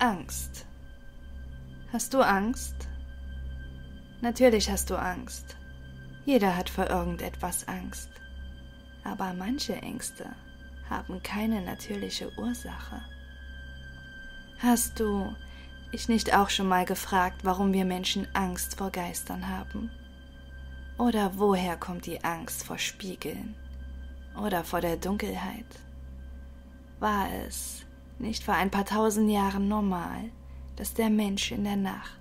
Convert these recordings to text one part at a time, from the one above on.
Angst. Hast du Angst? Natürlich hast du Angst. Jeder hat vor irgendetwas Angst. Aber manche Ängste haben keine natürliche Ursache. Hast du ich nicht auch schon mal gefragt, warum wir Menschen Angst vor Geistern haben? Oder woher kommt die Angst vor Spiegeln? Oder vor der Dunkelheit? War es nicht vor ein paar tausend Jahren normal, dass der Mensch in der Nacht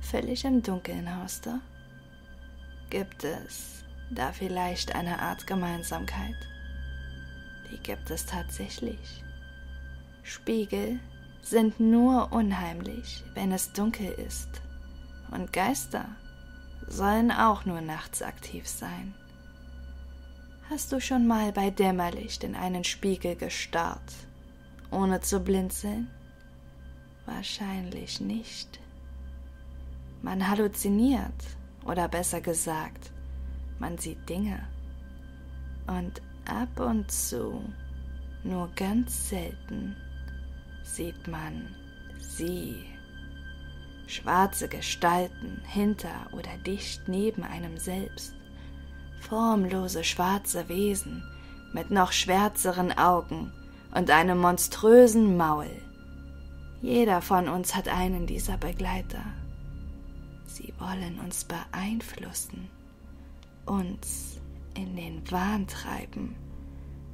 völlig im Dunkeln hauste? Gibt es da vielleicht eine Art Gemeinsamkeit? Die gibt es tatsächlich. Spiegel sind nur unheimlich, wenn es dunkel ist, und Geister sollen auch nur nachts aktiv sein. Hast du schon mal bei Dämmerlicht in einen Spiegel gestarrt, ohne zu blinzeln? Wahrscheinlich nicht. Man halluziniert, oder besser gesagt, man sieht Dinge. Und ab und zu, nur ganz selten, sieht man sie. Schwarze Gestalten hinter oder dicht neben einem selbst. Formlose schwarze Wesen mit noch schwärzeren Augen und einem monströsen Maul. Jeder von uns hat einen dieser Begleiter. Sie wollen uns beeinflussen, uns in den Wahn treiben,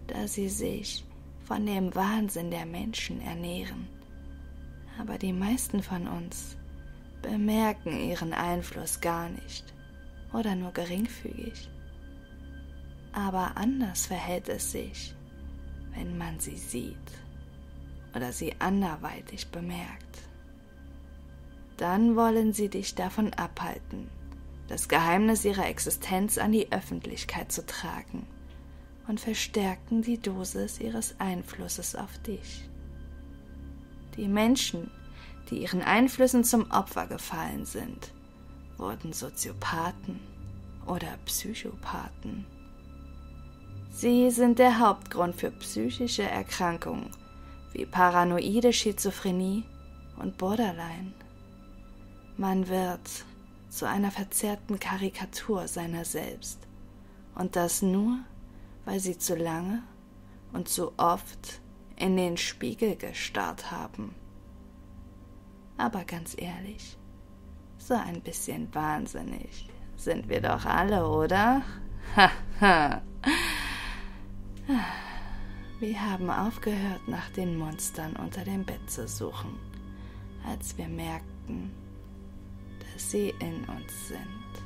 da sie sich von dem Wahnsinn der Menschen ernähren. Aber die meisten von uns bemerken ihren Einfluss gar nicht oder nur geringfügig. Aber anders verhält es sich, wenn man sie sieht oder sie anderweitig bemerkt. Dann wollen sie dich davon abhalten, das Geheimnis ihrer Existenz an die Öffentlichkeit zu tragen und verstärken die Dosis ihres Einflusses auf dich. Die Menschen, die ihren Einflüssen zum Opfer gefallen sind, wurden Soziopathen oder Psychopathen. Sie sind der Hauptgrund für psychische Erkrankungen wie paranoide Schizophrenie und Borderline. Man wird zu einer verzerrten Karikatur seiner selbst und das nur, weil sie zu lange und zu oft in den Spiegel gestarrt haben. Aber ganz ehrlich, so ein bisschen wahnsinnig sind wir doch alle, oder? Haha. Wir haben aufgehört, nach den Monstern unter dem Bett zu suchen, als wir merkten, dass sie in uns sind.